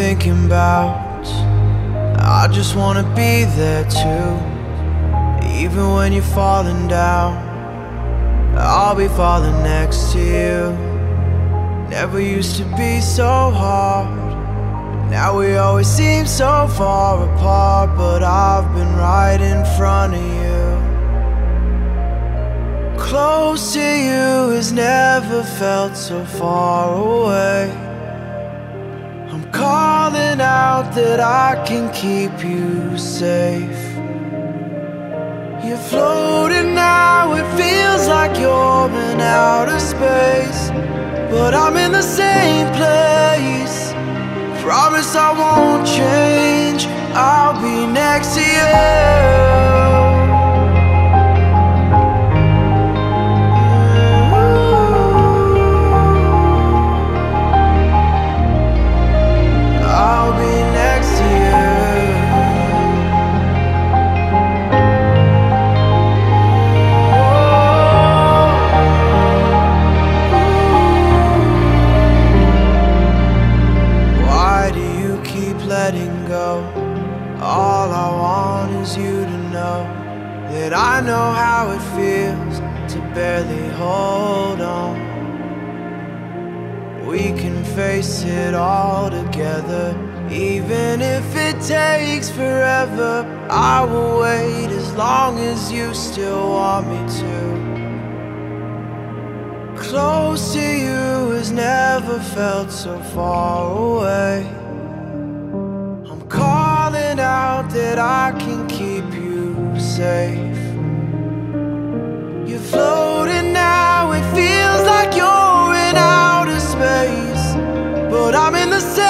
thinking about. I just wanna be there too. Even when you're falling down, I'll be falling next to you. Never used to be so hard. Now we always seem so far apart, but I've been right in front of you. Close to you has never felt so far away. Calling out that I can keep you safe. You're floating now, it feels like you're in outer space. But I'm in the same place. Promise I won't change, I'll be next to you. All I want is you to know that I know how it feels to barely hold on. We can face it all together, even if it takes forever. I will wait as long as you still want me to. Close to you has never felt so far away. I can keep you safe. You're floating now, it feels like you're in outer space. But I'm in the same